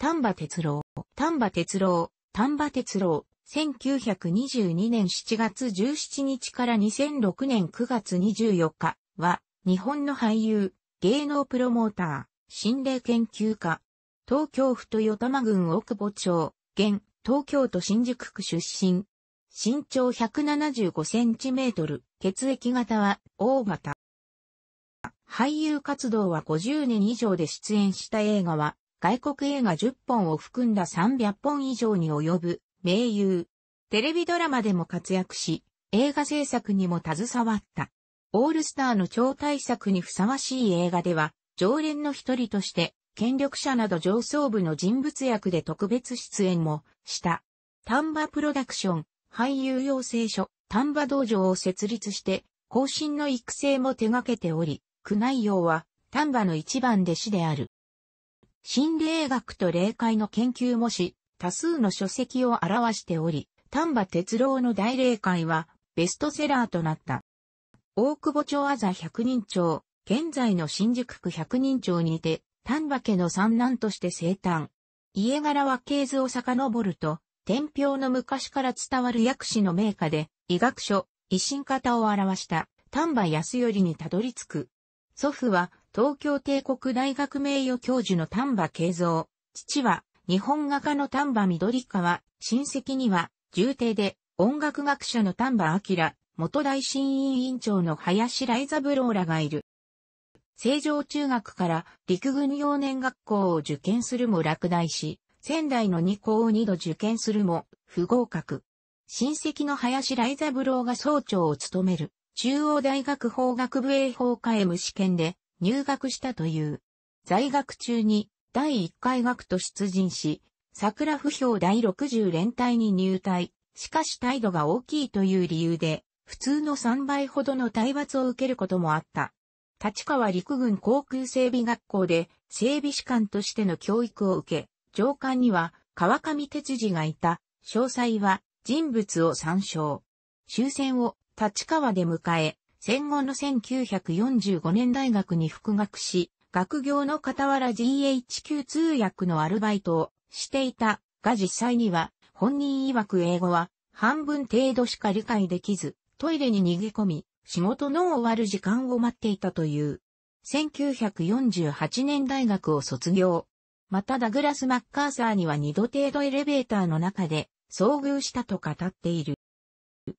丹波哲郎、丹波哲郎、丹波哲郎、1922年7月17日から2006年9月24日は、日本の俳優、芸能プロモーター、心霊研究家、東京府豊玉郡奥保町、現、東京都新宿区出身。身長175センチメートル、血液型は O 型。俳優活動は50年以上で出演した映画は、外国映画10本を含んだ300本以上に及ぶ名優。テレビドラマでも活躍し、映画制作にも携わった。オールスターの超大作にふさわしい映画では、常連の一人として、権力者など上層部の人物役で特別出演もした。丹波プロダクション、俳優養成所、丹波道場を設立して、後進の育成も手掛けており、区内容は丹波の一番弟子である。心霊学と霊界の研究もし、多数の書籍を表しており、丹波哲郎の大霊界はベストセラーとなった。大久保町あざ百人町、現在の新宿区百人町にて、丹波家の三男として生誕。家柄は系図を遡ると、天平の昔から伝わる薬師の名家で、医学書、維新方を表した丹波康頼にたどり着く。祖父は東京帝国大学名誉教授の丹波慶三。父は日本画家の丹波緑川。親戚には重帝で音楽学者の丹波明。元大審委員長の林来三郎らがいる。成城中学から陸軍幼年学校を受験するも落第し、仙台の二校を二度受験するも不合格。親戚の林来三郎が総長を務める中央大学法学部英法科へ無試験で入学したという。在学中に第一回学と出陣し、桜不評第60連隊に入隊。しかし態度が大きいという理由で、普通の3倍ほどの体罰を受けることもあった。立川陸軍航空整備学校で整備士官としての教育を受け、上官には川上哲司がいた。詳細は人物を参照。終戦を立川で迎え、戦後の1945年大学に復学し、学業の傍ら GHQ 通訳のアルバイトをしていたが実際には本人曰く英語は半分程度しか理解できず、トイレに逃げ込み、仕事の終わる時間を待っていたという。1948年大学を卒業。またダグラス・マッカーサーには二度程度エレベーターの中で遭遇したと語っている。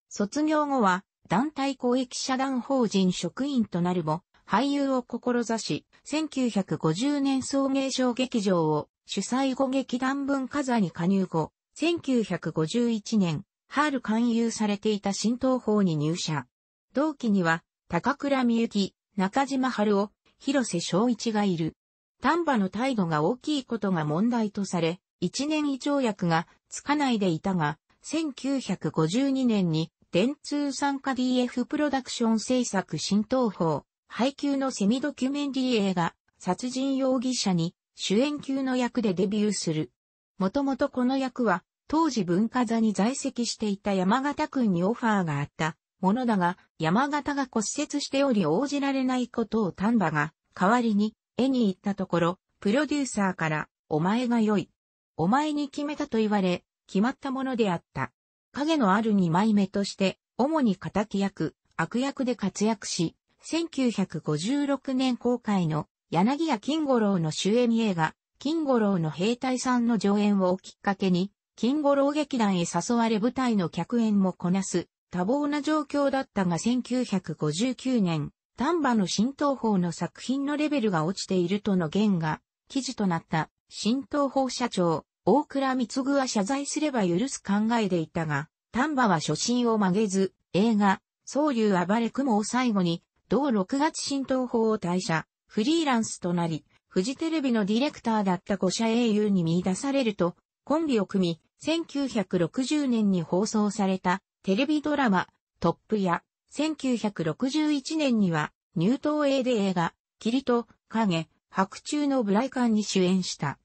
卒業後は団体公益社団法人職員となるも、俳優を志し、1950年送迎小劇場を主催後劇団文化座に加入後、1951年、春勧誘されていた新東法に入社。同期には、高倉美幸、中島春夫、広瀬昭一がいる。丹波の態度が大きいことが問題とされ、一年以上役がつかないでいたが、1952年に電通参加 DF プロダクション制作新東宝、配給のセミドキュメンディ映画、殺人容疑者に主演級の役でデビューする。もともとこの役は、当時文化座に在籍していた山形君にオファーがあったものだが、山形が骨折しており応じられないことを丹波が代わりに絵に行ったところ、プロデューサーから、お前が良い。お前に決めたと言われ、決まったものであった。影のある二枚目として、主に仇役、悪役で活躍し、1956年公開の柳家金五郎の主演映画、金五郎の兵隊さんの上演をきっかけに、金五郎劇団へ誘われ舞台の客演もこなす多忙な状況だったが1959年、丹波の新東宝の作品のレベルが落ちているとの言が記事となった。新東宝社長、大倉光具は謝罪すれば許す考えでいたが、丹波は初心を曲げず、映画、総流暴れ雲を最後に、同6月新東宝を退社、フリーランスとなり、フジテレビのディレクターだった五社英雄に見出されると、コンビを組み、1960年に放送されたテレビドラマ、トップや、1961年には、入東映で映画、霧と影、白昼のブライカンに主演した。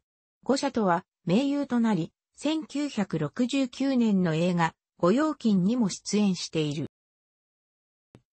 五社とは、名優となり、1969年の映画、御用金にも出演している。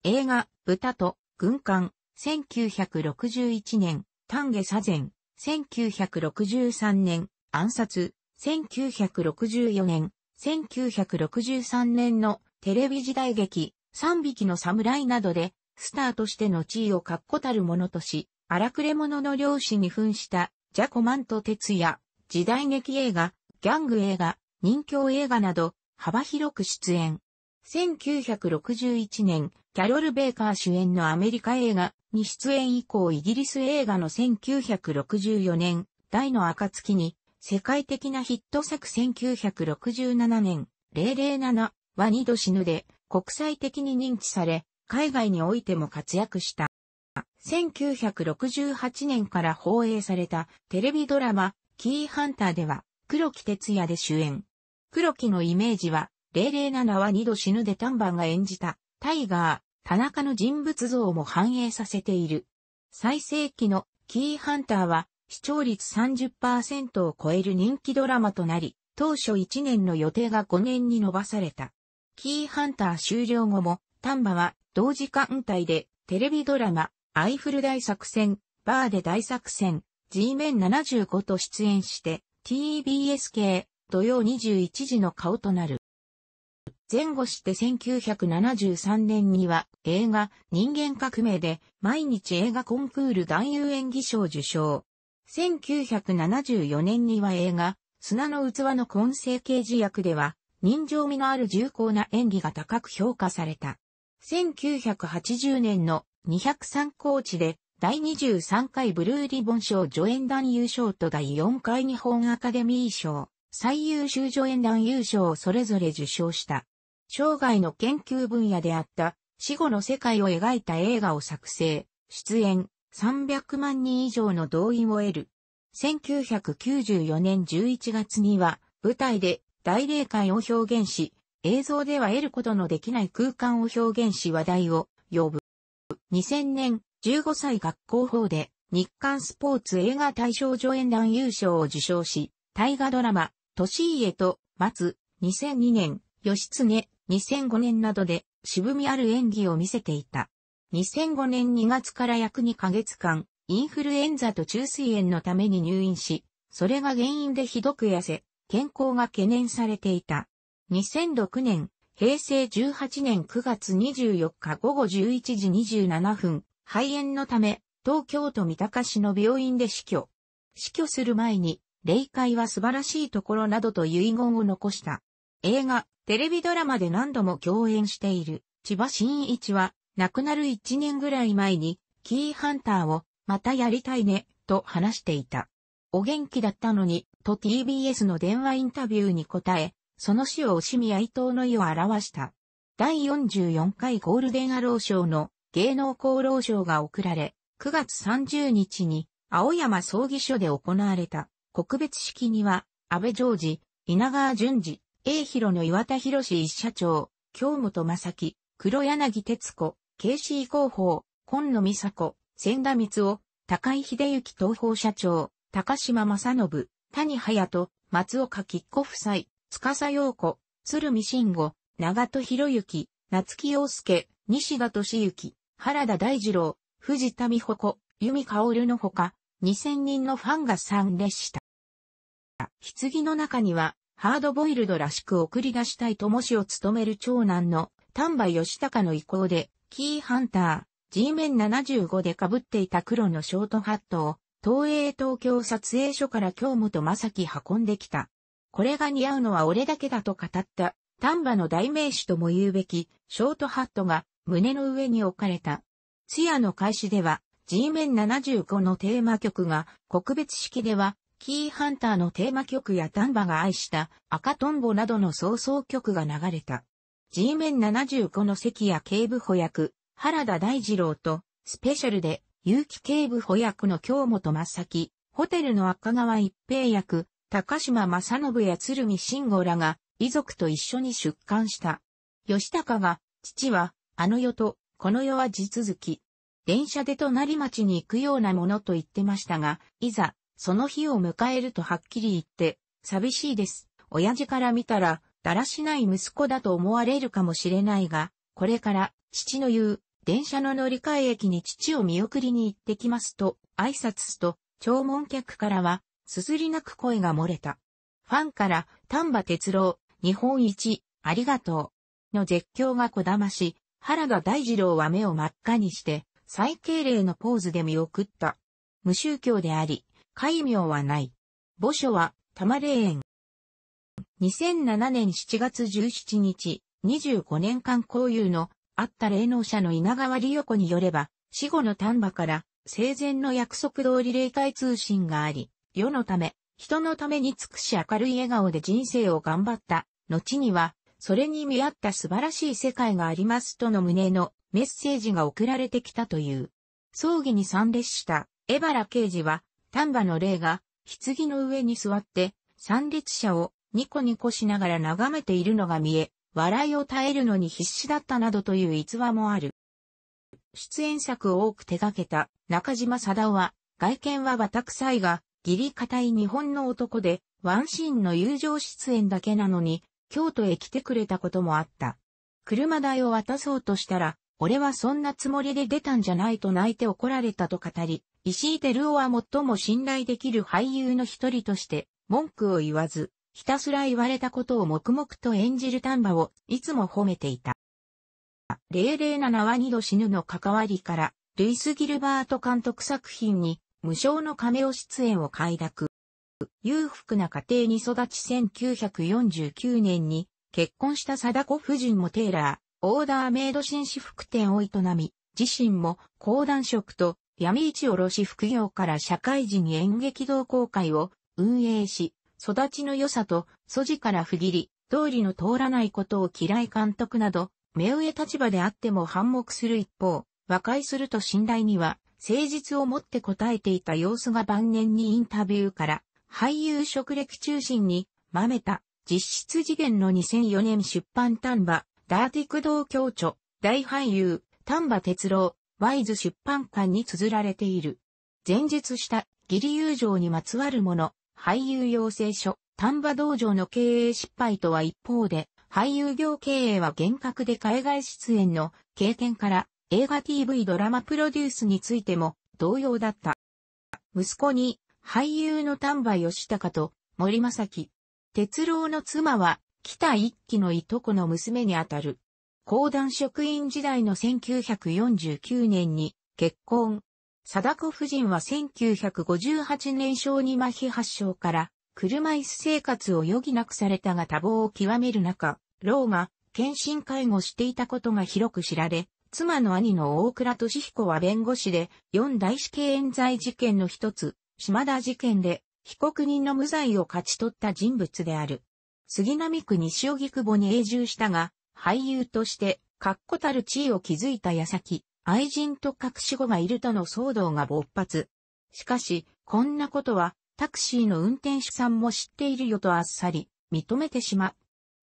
映画、豚と軍艦、1961年、丹下左前、1963年、暗殺、1964年、1963年のテレビ時代劇、三匹の侍などで、スターとしての地位を確固たるものとし、荒くれ者の漁師に扮した、ジャコマント哲也、時代劇映画、ギャング映画、人形映画など、幅広く出演。1961年、キャロル・ベーカー主演のアメリカ映画に出演以降イギリス映画の1964年、大の暁に、世界的なヒット作1967年、007は二度死ぬで国際的に認知され、海外においても活躍した。1968年から放映されたテレビドラマ、キーハンターでは、黒木哲也で主演。黒木のイメージは、007は二度死ぬで丹波が演じた、タイガー、田中の人物像も反映させている。最盛期のキーハンターは視聴率30%を超える人気ドラマとなり、当初1年の予定が5年に伸ばされた。キーハンター終了後も、丹波は同時間帯でテレビドラマ、アイフル大作戦、バーで大作戦、G メン75と出演して、TBS 系、土曜21時の顔となる。前後して1973年には映画人間革命で毎日映画コンクール男優演技賞受賞。1974年には映画砂の器の混成刑事役では人情味のある重厚な演技が高く評価された。1980年の203コーチで第23回ブルーリボン賞助演団優勝と第4回日本アカデミー賞最優秀助演団優勝をそれぞれ受賞した。生涯の研究分野であった死後の世界を描いた映画を作成、出演、300万人以上の動員を得る。1994年11月には舞台で大霊界を表現し、映像では得ることのできない空間を表現し話題を呼ぶ。2000年15歳学校法で日刊スポーツ映画大賞助演団優勝を受賞し、大河ドラマ、年家と松、2002年、義経、2005年などで渋みある演技を見せていた。2005年2月から約2ヶ月間、インフルエンザと中水炎のために入院し、それが原因でひどく痩せ、健康が懸念されていた。2006年、平成18年9月24日午後11時27分、肺炎のため、東京都三鷹市の病院で死去。死去する前に、霊界は素晴らしいところなどと遺言を残した。映画、テレビドラマで何度も共演している千葉真一は亡くなる1年ぐらい前にキーハンターをまたやりたいねと話していた。お元気だったのにと TBS の電話インタビューに答え、その死を惜しみ哀悼の意を表した。第44回ゴールデンアロー賞の芸能功労賞が贈られ、9月30日に青山葬儀所で行われた。告別式には安倍ジョージ、稲川淳二、A 広の岩田博士一社長、京本正樹、黒柳哲子、KC 広報、今野美佐子、千田光夫、高井秀幸東方社長、高島正信、谷隼人、松岡吉子夫妻、司陽子、鶴見慎吾、長戸博之、夏木陽介、西田敏行、原田大二郎、藤田美穂子、由美薫のほか、2000人のファンが参列した。棺の中には、ハードボイルドらしく送り出したい友氏を務める長男の丹波義隆の意向で、キーハンター、G メン75で被っていた黒のショートハットを、東映東京撮影所から京本正樹運んできた。これが似合うのは俺だけだと語った、丹波の代名詞とも言うべき、ショートハットが胸の上に置かれた。通夜の開始では、G メン75のテーマ曲が、告別式では、キーハンターのテーマ曲や丹波が愛した赤トンボなどの創奏曲が流れた。G メン75の関や警部補役、原田大二郎と、スペシャルで、結城警部補役の京本正樹、ホテルの赤川一平役、高島正信や鶴見慎吾らが、遺族と一緒に出棺した。吉高が、父は、あの世と、この世は地続き。電車で隣町に行くようなものと言ってましたが、いざ、その日を迎えるとはっきり言って、寂しいです。親父から見たら、だらしない息子だと思われるかもしれないが、これから父の言う、電車の乗り換え駅に父を見送りに行ってきますと、挨拶すと、弔問客からは、すずり泣く声が漏れた。ファンから丹波哲郎、日本一、ありがとう。の絶叫がこだまし、原田大二郎は目を真っ赤にして、最敬礼のポーズで見送った。無宗教であり、戒名はない。墓所は、玉霊園。2007年7月17日、25年間交友のあった霊能者の稲川理代子によれば、死後の丹波から生前の約束通り霊界通信があり、世のため、人のために尽くし明るい笑顔で人生を頑張った。後には、それに見合った素晴らしい世界がありますとの旨のメッセージが送られてきたという。葬儀に参列した江原刑事は、丹波の霊が棺の上に座って参列者をニコニコしながら眺めているのが見え、笑いを耐えるのに必死だったなどという逸話もある。出演作を多く手掛けた中島貞夫は、外見はバタ臭いが、義理固い日本の男で、ワンシーンの友情出演だけなのに、京都へ来てくれたこともあった。車代を渡そうとしたら、俺はそんなつもりで出たんじゃないと泣いて怒られたと語り、石井照夫は最も信頼できる俳優の一人として、文句を言わず、ひたすら言われたことを黙々と演じる丹波を、いつも褒めていた。007は二度死ぬの関わりから、ルイス・ギルバート監督作品に無償の亀を出演を快諾。裕福な家庭に育ち1949年に結婚した貞子夫人もテーラー、オーダーメイド紳士服店を営み、自身も講談職と闇市卸副業から社会人演劇同好会を運営し、育ちの良さと素地から不義理、通りの通らないことを嫌い監督など、目上立場であっても反目する一方、和解すると信頼には、誠実をもって答えていた様子が晩年にインタビューから、俳優職歴中心に、まめた、実質次元の2004年出版丹波、ダーティク道教著、大俳優、丹波哲郎、ワイズ出版館に綴られている。前述した義理友情にまつわるもの、俳優養成所、丹波道場の経営失敗とは一方で、俳優業経営は厳格で海外出演の経験から映画 TV ドラマプロデュースについても同様だった。息子に俳優の丹波義孝と森正樹。哲郎の妻は北一輝のいとこの娘にあたる。講談職員時代の1949年に結婚。貞子夫人は1958年小児麻痺発症から車椅子生活を余儀なくされたが多忙を極める中、老が検診介護していたことが広く知られ、妻の兄の大倉俊彦は弁護士で、四大死刑冤罪事件の一つ、島田事件で、被告人の無罪を勝ち取った人物である。杉並区西荻窪に永住したが、俳優として、確固たる地位を築いた矢先、愛人と隠し子がいるとの騒動が勃発。しかし、こんなことは、タクシーの運転手さんも知っているよとあっさり、認めてしまう。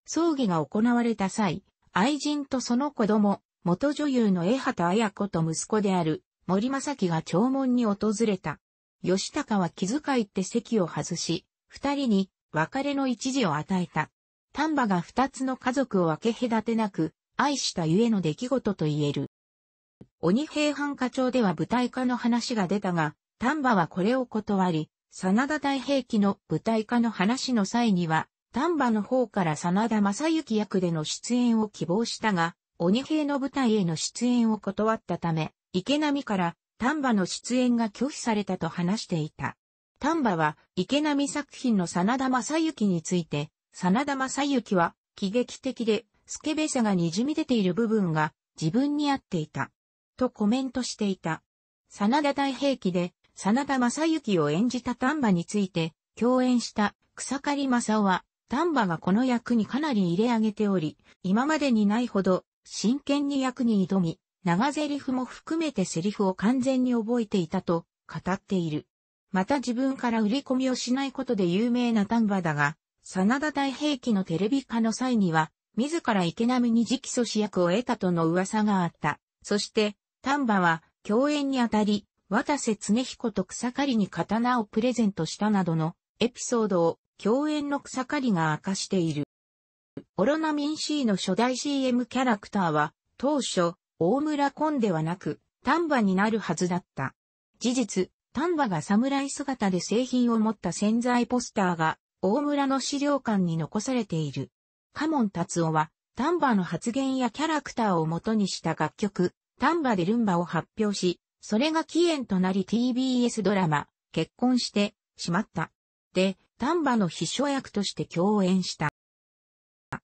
葬儀が行われた際、愛人とその子供、元女優の江畑彩子と息子である森正樹が弔問に訪れた。吉高は気遣いって席を外し、二人に別れの一時を与えた。丹波が二つの家族を分け隔てなく、愛したゆえの出来事と言える。鬼平犯課長では舞台化の話が出たが、丹波はこれを断り、真田大兵器の舞台化の話の際には、丹波の方から真田正幸役での出演を希望したが、鬼平の舞台への出演を断ったため、池波から丹波の出演が拒否されたと話していた。丹波は池波作品の真田正幸について、真田正幸は喜劇的でスケベさが滲み出ている部分が自分に合っていた。とコメントしていた。真田大兵器で真田正幸を演じた丹波について共演した草刈正夫は丹波がこの役にかなり入れ上げており、今までにないほど真剣に役に挑み、長台詞も含めてセリフを完全に覚えていたと語っている。また自分から売り込みをしないことで有名な丹波だが、真田大兵器のテレビ化の際には、自ら池波に直訴し役を得たとの噂があった。そして、丹波は共演にあたり、渡瀬恒彦と草刈りに刀をプレゼントしたなどのエピソードを共演の草刈りが明かしている。オロナミン C の初代 CM キャラクターは、当初、大村コンではなく、丹波になるはずだった。事実、丹波が侍姿で製品を持った潜在ポスターが大村の資料館に残されている。カモン達夫は丹波の発言やキャラクターを元にした楽曲、丹波でルンバを発表し、それが起源となり TBS ドラマ、結婚してしまった。で、丹波の秘書役として共演した。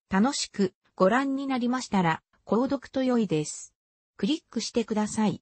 楽しくご覧になりましたら、購読と良いです。クリックしてください。